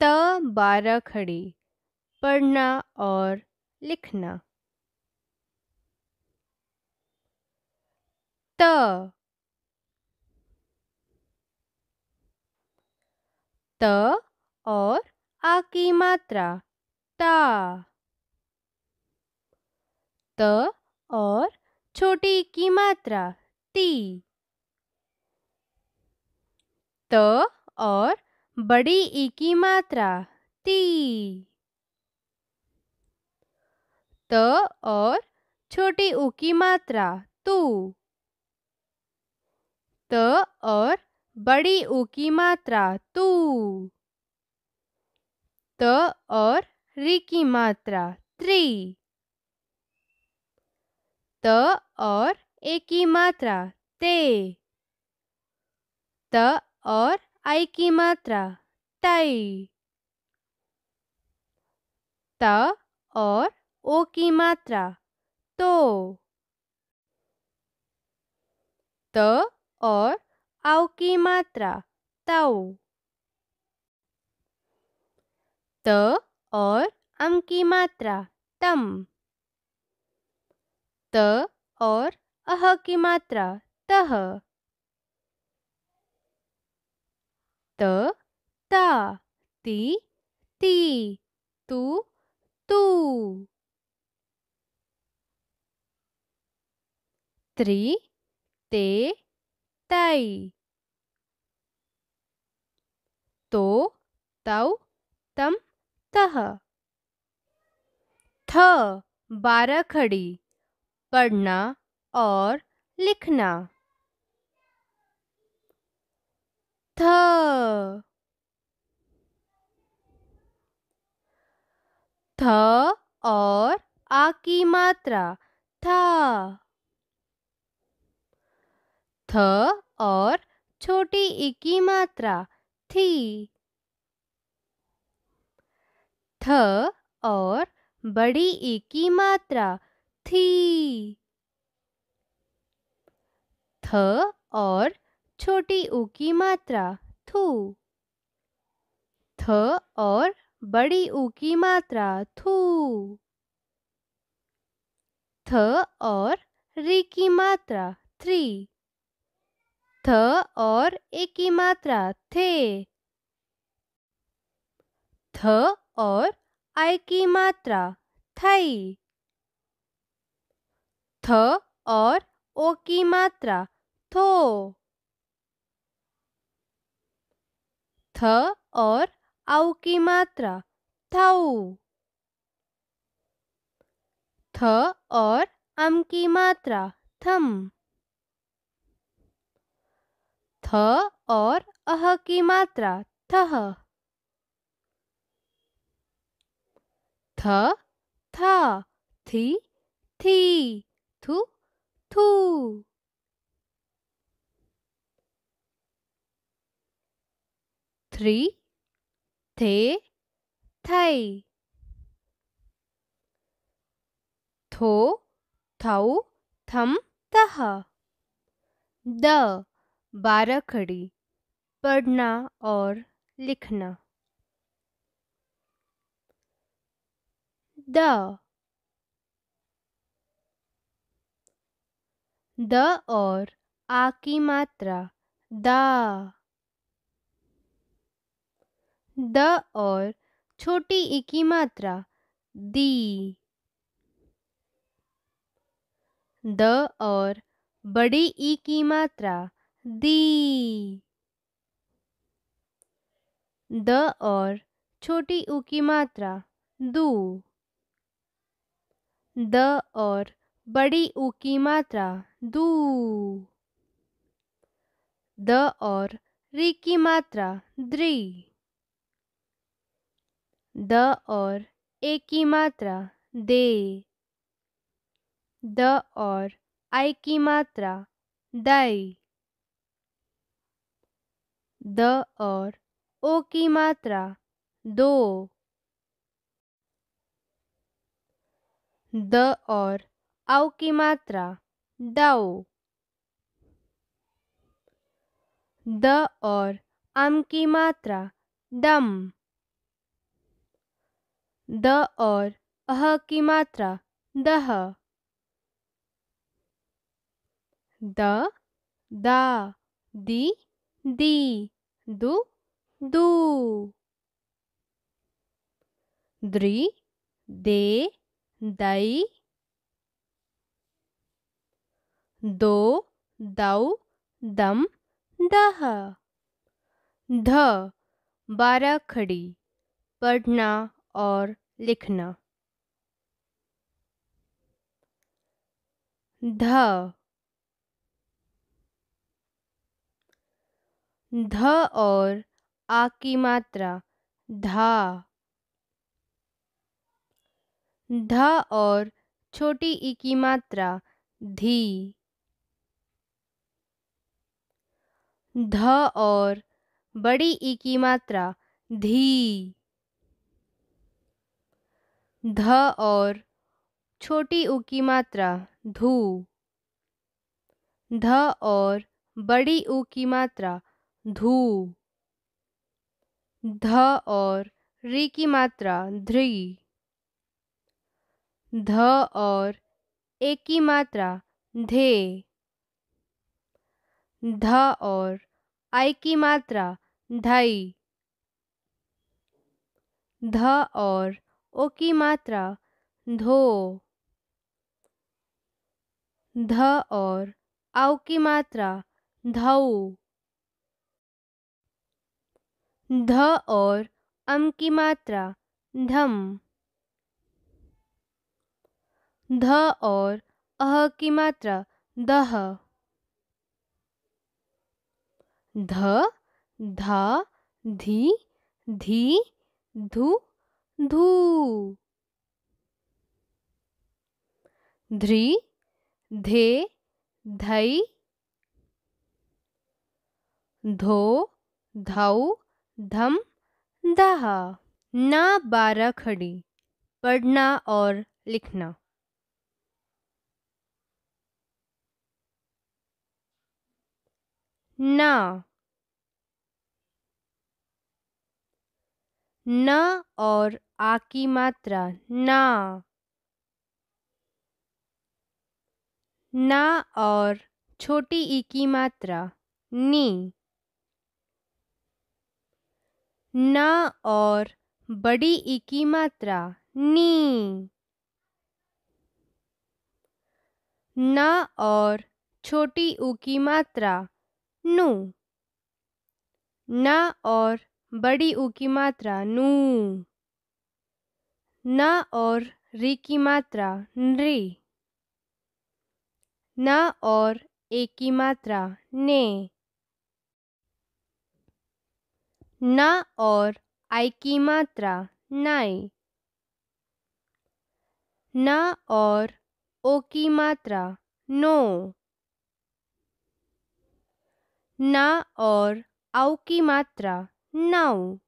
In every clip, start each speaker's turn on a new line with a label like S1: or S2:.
S1: त बारह खड़ी, पढ़ना और लिखना। त। त और आ की मात्रा, ता। त और छोटी की मात्रा, ती। त और बड़ी ई की मात्रा, ती। त और छोटी ऊ की मात्रा, तू। त और बड़ी ऊ की मात्रा, तू। त और री की मात्रा, त्री। त और ए की मात्रा, ते। त और आई की मात्रा तई त और ओ की मात्रा तो त और आओ की मात्रा तव त और अम की मात्रा तम त और अह की मात्रा तह त, ता, ती ती, तू तू। त्रि, ते तई तो तव तम तह थ बारह खड़ी पढ़ना और लिखना। थ थ और आ की मात्रा। था थ और छोटी ई की मात्रा। थी थ और बड़ी ई की मात्रा। थी थ और छोटी ऊ की मात्रा, थू। थ और बड़ी ऊ की मात्रा, थू। थ और री की मात्रा, थ्री। थ और ए की मात्रा, थे। थ और आई की मात्रा, थई। थ और ओ की मात्रा, थो। थ और आउ की मात्रा थऊ थ और अम की मात्रा, थम। थ और अह की मात्रा, थह। थ, था, थी थी, थू थू। थ्री थे थई थो थऊ थम तह द बारह खड़ी पढ़ना और लिखना. द द और आ की मात्रा, दा. द और छोटी ई की मात्रा, दी। द और बड़ी ई की मात्रा, दी। द और छोटी ऊ की मात्रा, दू। द और बड़ी ऊ की मात्रा, दू। द और री की मात्रा, द्री। द और ए की मात्रा दे। द और आई की मात्रा दई। द और ओ की मात्रा दो। द और औ की मात्रा दो द और अम की मात्रा दम। द और अह की मात्रा, दह। द, दा, दी दी, दु, दू। द्रि, दे, दई। दो, दौ, दम, दह। ध, बारह खड़ी, पढ़ना। और लिखना। ध। ध और आ की मात्रा। धा। ध और छोटी ई की मात्रा। धी। ध और बड़ी ई की मात्रा। धी। ध और छोटी उ की मात्रा, धू। ध और बड़ी उ की मात्रा, धू। ध और री की मात्रा, ध्री। ध और एक की मात्रा, धे। ध और आई की मात्रा, धई। ध और ओ की मात्रा, धो। ध और आउ की मात्रा, धऊ। ध और अम की मात्रा, धम। ध और अह की मात्रा, दह। ध, धा, धी धी, धु। धू। ध्री धे धई धो, धौ, धम, दह। ना बारह खड़ी, पढ़ना और लिखना। ना। न और आ की मात्रा, ना। ना और छोटी ई की मात्रा, नी। न और बड़ी ई की मात्रा, नी। न और छोटी ऊ की मात्रा, नु। न और बड़ी ऊ की मात्रा, नू। न और री की मात्रा नृ न और ए की मात्रा, ने। न और आई की मात्रा, नाई। न और ओ की मात्रा, नो। न और आउ की मात्रा नौ।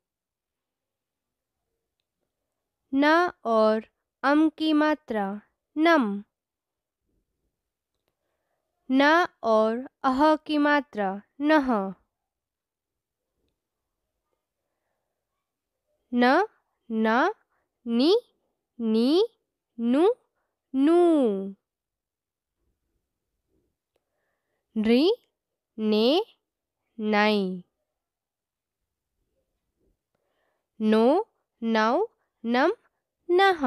S1: न और अम की मात्रा, नम। न और अह की मात्रा, नह। न न, नि, नी, नु, नू। नृ, ने नाई नो नौ नम नह।